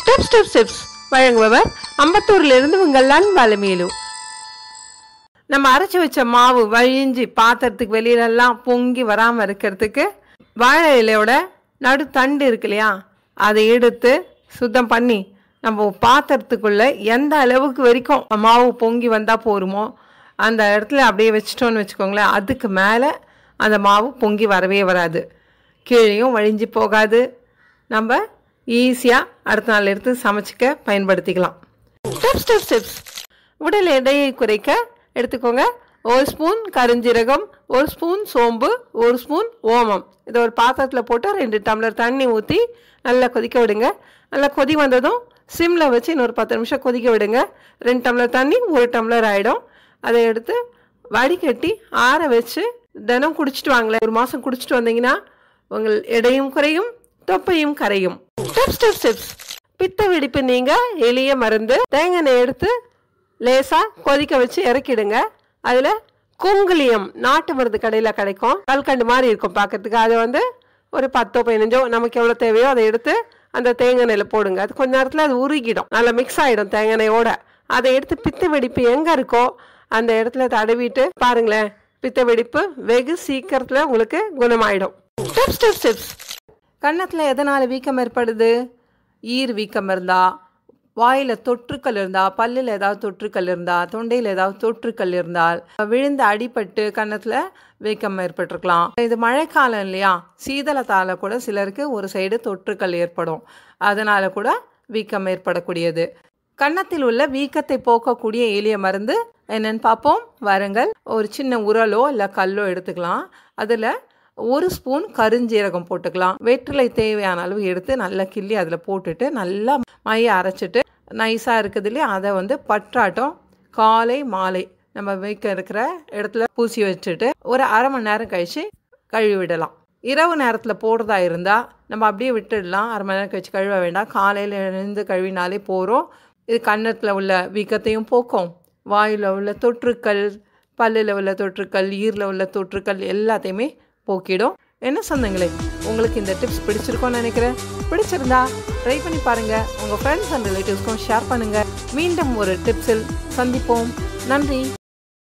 Step step steps வழங்குபவர் அம்பத்தூர்லேருந்து உங்கள் அன்பாலமேலு நம்ம அரைச்சி வச்ச மாவு வழிஞ்சி பாத்திரத்துக்கு வெளியிலெல்லாம் பொங்கி வராமல் இருக்கிறதுக்கு வாழை இலையோட நடு தண்டு இருக்கு இல்லையா? அதை எடுத்து சுத்தம் பண்ணி நம்ம பாத்திரத்துக்குள்ள எந்த அளவுக்கு வரைக்கும் மாவு பொங்கி வந்தால் போருமோ அந்த இடத்துல அப்படியே வச்சிட்டோன்னு வச்சுக்கோங்களேன். அதுக்கு மேலே அந்த மாவு பொங்கி வரவே வராது. கீழேயும் வழிஞ்சு போகாது. நம்ம ஈஸியாக அடுத்த நாள் எடுத்து சமைச்சிக்க பயன்படுத்திக்கலாம். ஸ்டெப் ஸ்டெப் ஸ்டெப்ஸ் உடல் எடையை குறைக்க எடுத்துக்கோங்க. ஒரு ஸ்பூன் கருஞ்சீரகம் ஒரு ஸ்பூன் சோம்பு ஒரு ஸ்பூன் ஓமம். இதை ஒரு பாத்திரத்தில் போட்டு ரெண்டு டம்ளர் தண்ணி ஊற்றி நல்லா கொதிக்க விடுங்க. நல்லா கொதி வந்ததும் சிம்மில் வச்சு இன்னொரு பத்து நிமிஷம் கொதிக்க விடுங்க. ரெண்டு டம்ளர் தண்ணி ஒரு டம்ளர் ஆகிடும் அதை எடுத்து வடிகட்டி ஆற வச்சு தினம் குடிச்சிட்டு வாங்களேன். ஒரு மாதம் குடிச்சிட்டு வந்தீங்கன்னா உங்கள் எடையும் குறையும் தொப்பையும் கரையும். ஸ்டெப் ஸ்டெப் ஸ்டெப்ஸ் பித்த வெடிப்பு நீங்க எளிய மருந்து தேங்காய் எடுத்து லேசாக கொதிக்க வச்சு இறக்கிடுங்க. அதில் குங்குலியம் நாட்டு மருந்து கடையில் கிடைக்கும். கல்கண்டு மாதிரி இருக்கும் பார்க்கறதுக்கு. அதை வந்து ஒரு பத்தோ பதினஞ்சோ நமக்கு எவ்வளோ தேவையோ அதை எடுத்து அந்த தேங்காய் எண்ணெயில் போடுங்க. அது கொஞ்ச நேரத்தில் அது உருகிடும். நல்லா மிக்ஸ் ஆகிடும் தேங்காய் எண்ணெயோட அதை எடுத்து பித்த வெடிப்பு எங்கே இருக்கோ அந்த இடத்துல தடவிட்டு பாருங்களேன். பித்த வெடிப்பு வெகு சீக்கிரத்தில் உங்களுக்கு குணமாயிடும். ஸ்டெப் ஸ்டெப் ஸ்டெப்ஸ் கன்னத்தில் எதனால் வீக்கம் ஏற்படுது? ஈர் வீக்கம் இருந்தால் வாயில் தொற்றுக்கள் இருந்தால் பல்லில் ஏதாவது தொற்றுக்கள் இருந்தால் தொண்டையில் ஏதாவது தொற்றுக்கள் இருந்தால் விழுந்து அடிபட்டு கன்னத்தில் வீக்கம் ஏற்பட்டிருக்கலாம். இது மழைக்காலம் இல்லையா? சீதளத்தால் கூட சிலருக்கு ஒரு சைடு தொற்றுக்கள் ஏற்படும். அதனால் கூட வீக்கம் ஏற்படக்கூடியது. கன்னத்தில் உள்ள வீக்கத்தை போக்கக்கூடிய எளிய மருந்து என்னென்னு பார்ப்போம். வருங்கள். ஒரு சின்ன உரலோ இல்லை கல்லோ எடுத்துக்கலாம். அதில் ஒரு ஸ்பூன் கருஞ்சீரகம் போட்டுக்கலாம். வெற்றிலை தேவையான அளவு எடுத்து நல்லா கிள்ளி அதில் போட்டுட்டு நல்லா மைய அரைச்சிட்டு நைஸாக இருக்குது இல்லையா அதை வந்து பற்றாட்டம் காலை மாலை நம்ம வைக்க இருக்கிற இடத்துல பூசி வச்சுட்டு ஒரு அரை மணி நேரம் கழித்து கழுவி விடலாம் இரவு நேரத்தில் போடுறதா இருந்தால் நம்ம அப்படியே விட்டுடலாம். அரை மணி நேரம் கழிச்சு கழுவ வேண்டாம். காலையில் எழுந்து கழுவினாலே போகிறோம் இது கன்னத்தில் உள்ள வீக்கத்தையும் போக்கும். வாயில் உள்ள தொற்றுக்கள் பல்லில் உள்ள தொற்றுக்கள் ஈரில் உள்ள தொற்றுக்கள் எல்லாத்தையுமே போக்கிடும். என்ன சொந்தங்களே உங்களுக்கு இந்த டிப்ஸ் பிடிச்சிருக்கோன்னு நினைக்கிறேன். பிடிச்சிருந்தா ட்ரை பண்ணி பாருங்கள் உங்கள் ஃப்ரெண்ட்ஸ் அண்ட் ரிலேட்டிவ்ஸ்க்கும் ஷேர் பண்ணுங்கள் மீண்டும் ஒரு டிப்ஸில் சந்திப்போம். நன்றி.